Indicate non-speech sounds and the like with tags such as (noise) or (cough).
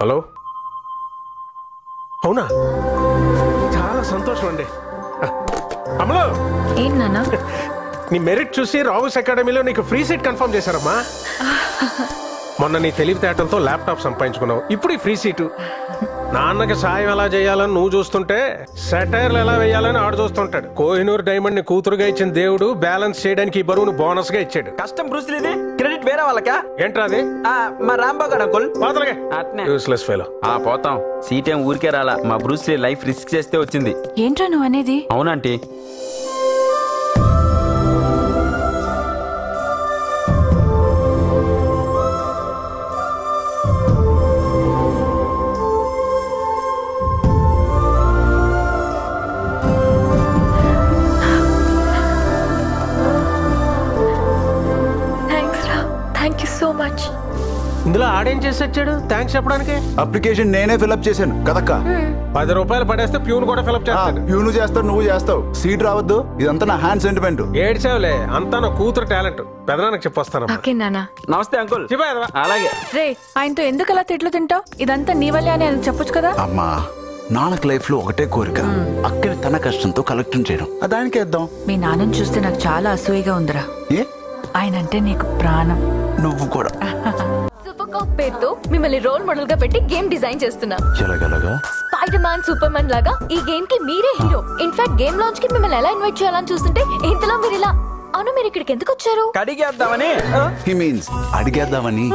Hello? అవునా? చాలా సంతోషం అండి అమలు! ఏం నాన్న? (laughs) నీ మెరిట్ చూసి రావుస్ అకాడమీలో నీకు ఫ్రీ సీట్ కన్ఫర్మ్ చేశారమ్మా. (laughs) మొన్న నీ తెలివితేటలతో ల్యాప్టాప్ సంపాదించుకున్నావు. ఇప్పుడు ఈ ఫ్రీ సీటు. (laughs) నాన్నకి సాయం ఎలా చేయాలని నువ్వు చూస్తుంటే సెటైర్లు ఎలా వేయాలని ఆడు చూస్తుంటాడు. కోహినూర్ డైమండ్ని కూతురుగా ఇచ్చిన దేవుడు బ్యాలెన్స్ చేయడానికి ఈ బరువును బోనస్గా ఇచ్చాడు. కష్టం బ్రూస్లీది క్రెడిట్ వేరే వాళ్ళకా? ఏంట్రా అది? ఆ, మా రాంబాబు గారు అంకుల్ అట్నే. యూస్లెస్ ఫెలో ఆ పోతాం. సీట్ ఏం ఊరికే రాలా. మా బ్రూస్లీ లైఫ్ రిస్క్ చేస్తే వచ్చింది. ఏంట్రా నువ్వు అనేది? అవునంటీ మచ్ ఇందులో ఆడేం చేసి వచ్చాడు? థ్యాంక్స్ చెప్పడానికి. అప్లికేషన్ నేనే ఫిల్అప్ చేశాను. కదక్క? పది రూపాయలు పడేస్తే ప్యూన్ కూడా ఫిలప్ చేస్తాడు. ప్యూను చేస్తావు నువ్వు చేస్తావు. సీట్ రావద్దు. ఇదంతా నా హ్యాండ్ సెంటిమెంట్. ఏడ్చావులే. అంతా నా కూతురు టాలెంట్. పెదనానికి చెప్పొస్తానమ్మా. ఓకే నాన్న. నమస్తే అంకుల్. అలాగే. రే ఆయనతో ఎందుకు అలా తిట్లు తింటావు? ఇదంతా నీ వల్లే అని ఆయన చెప్పొచ్చు కదా? అమ్మా నాన్నకి లైఫ్లో ఒకటే కోరిక. అక్కడి తన కష్టంతో కలెక్ట్ చేయడం. దానికే ఇద్దాం మీ నాన్నని చూస్తే నాకు చాలా అసూయగా ఉందిరా. ఏ? ఆయన అంటే నీకు ప్రాణం. నువ్వు కూడా. సూపర్ కాప్ పేరుతో మిమ్మల్ని రోల్ మోడల్గా పెట్టి గేమ్ డిజైన్ చేస్తున్నాం. ఎలాగలగా? స్పైడర్ మ్యాన్ సూపర్ మ్యాన్ లాగా ఈ గేమ్కి మీరే హీరో. ఇన్ఫాక్ట్ గేమ్ లాంచ్కి మిమ్మల్ని ఎలా ఇన్వైట్ చేయాలని చూస్తుంటే ఇంతలో మీరు ఇలా అవును మీరు ఇక్కడికి ఎందుకు వచ్చారు? కడిగేద్దామని. ఆ, హీ మీన్స్ అడిగేద్దామని.